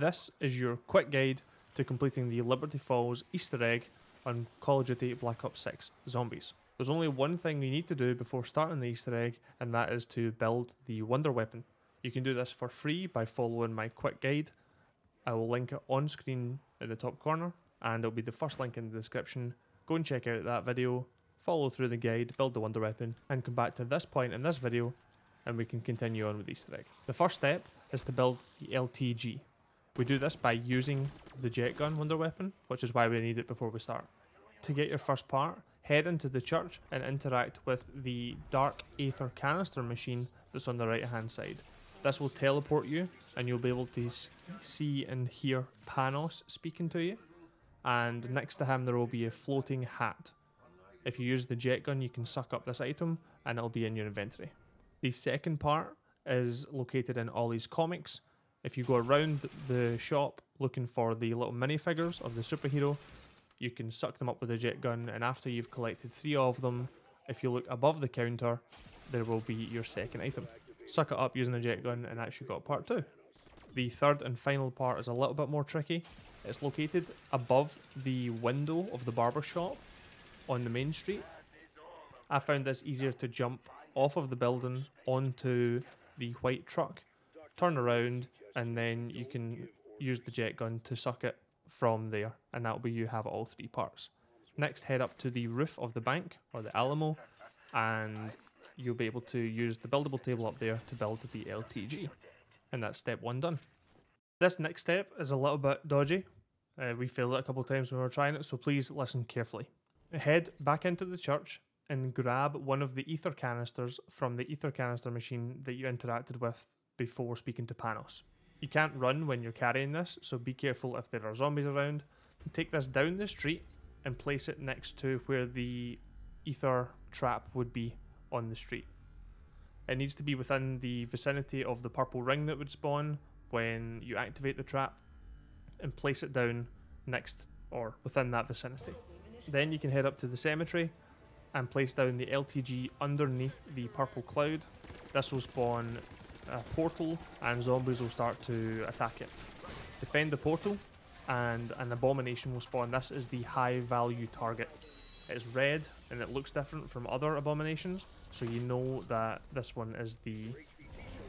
This is your quick guide to completing the Liberty Falls Easter egg on Call of Duty Black Ops 6 Zombies. There's only one thing you need to do before starting the Easter egg, and that is to build the Wonder Weapon. You can do this for free by following my quick guide. I will link it on screen in the top corner, and it'll be the first link in the description. Go and check out that video, follow through the guide, build the Wonder Weapon, and come back to this point in this video, and we can continue on with the Easter egg. The first step is to build the LTG. We do this by using the jet gun Wonder Weapon, which is why we need it before we start. To get your first part, head into the church and interact with the Dark Aether canister machine that's on the right hand side. This will teleport you and you'll be able to see and hear Panos speaking to you. And next to him, there will be a floating hat. If you use the jet gun, you can suck up this item and it'll be in your inventory. The second part is located in Ollie's Comics. If you go around the shop looking for the little minifigures of the superhero, you can suck them up with a jet gun, and after you've collected three of them, if you look above the counter, there will be your second item. Suck it up using a jet gun, and actually got part two. The third and final part is a little bit more tricky. It's located above the window of the barber shop on the main street. I found this easier to jump off of the building onto the white truck, turn around, and then you can use the jet gun to suck it from there, and that'll be you have all three parts. Next, head up to the roof of the bank or the Alamo, and you'll be able to use the buildable table up there to build the LTG. And that's step one done. This next step is a little bit dodgy. Uh, we failed it a couple of times when we were trying it, so please listen carefully. Head back into the church and grab one of the Aether canisters from the Aether canister machine that you interacted with before speaking to Panos. You can't run when you're carrying this, so be careful if there are zombies around. Take this down the street and place it next to where the Aether trap would be on the street. It needs to be within the vicinity of the purple ring that would spawn when you activate the trap and place it down next or within that vicinity. Then you can head up to the cemetery and place down the LTG underneath the purple cloud. This will spawn a portal and zombies will start to attack it. Defend the portal and an abomination will spawn. This is the high value target. It's red and it looks different from other abominations, so you know that this one is the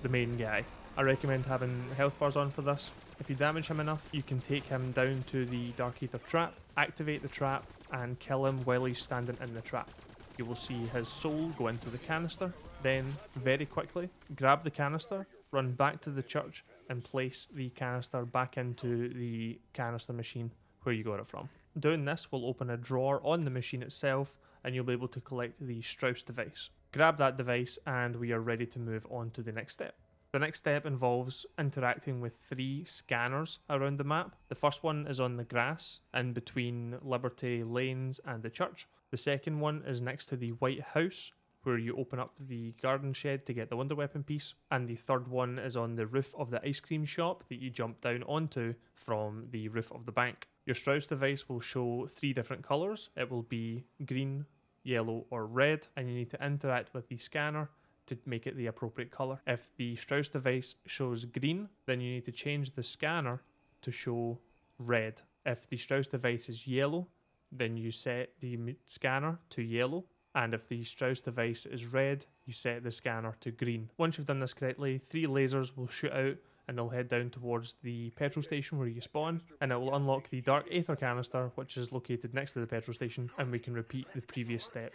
the main guy. I recommend having health bars on for this. If you damage him enough, you can take him down to the Dark Aether trap, activate the trap, and kill him while he's standing in the trap. You will see his soul go into the canister, then, very quickly, grab the canister, run back to the church, and place the canister back into the canister machine where you got it from. Doing this will open a drawer on the machine itself, and you'll be able to collect the Strauss device. Grab that device, and we are ready to move on to the next step. The next step involves interacting with three scanners around the map. The first one is on the grass in between Liberty Lanes and the church. The second one is next to the White House, where you open up the garden shed to get the wonder weapon piece. And the third one is on the roof of the ice cream shop that you jump down onto from the roof of the bank. Your Strauss device will show three different colours. It will be green, yellow, or red, and you need to interact with the scanner to make it the appropriate colour. If the Strauss device shows green, then you need to change the scanner to show red. If the Strauss device is yellow, then you set the scanner to yellow and if the Strauss device is red, you set the scanner to green. Once you've done this correctly, three lasers will shoot out and they'll head down towards the petrol station where you spawn, and it will unlock the Dark Aether canister, which is located next to the petrol station, and we can repeat the previous step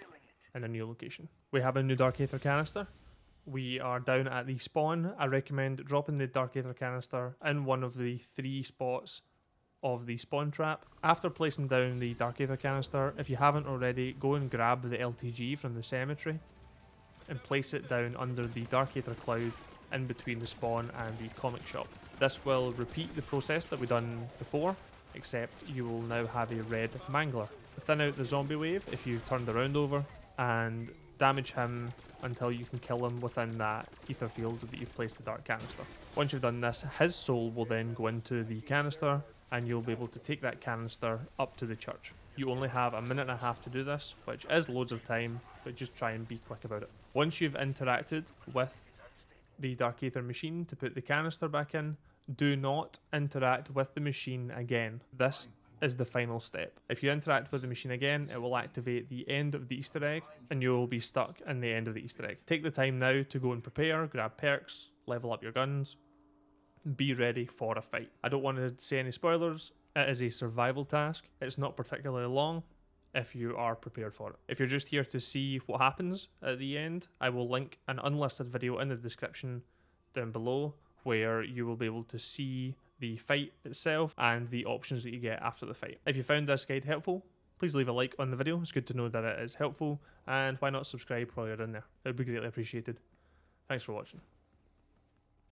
in a new location. We have a new Dark Aether canister. We are down at the spawn. I recommend dropping the Dark Aether canister in one of the three spots of the spawn trap. After placing down the Dark Aether canister, if you haven't already, go and grab the LTG from the cemetery and place it down under the Dark Aether cloud in between the spawn and the comic shop. This will repeat the process that we've done before, except you will now have a red mangler. Thin out the zombie wave if you've turned around over and damage him until you can kill him within that Aether field that you've placed the dark canister. Once you've done this, his soul will then go into the canister and you'll be able to take that canister up to the church. You only have a minute and a half to do this, which is loads of time, but just try and be quick about it. Once you've interacted with the Dark Aether machine to put the canister back in, Do not interact with the machine again. This is the final step. If you interact with the machine again, it will activate the end of the Easter egg and you will be stuck in the end of the Easter egg. Take the time now to go and prepare, grab perks, level up your guns, be ready for a fight. I don't want to say any spoilers. It is a survival task. It's not particularly long if you are prepared for it. If you're just here to see what happens at the end, I will link an unlisted video in the description down below where you will be able to see the fight itself and the options that you get after the fight. If you found this guide helpful, please leave a like on the video. It's good to know that it is helpful and why not subscribe while you're in there. It would be greatly appreciated. Thanks for watching.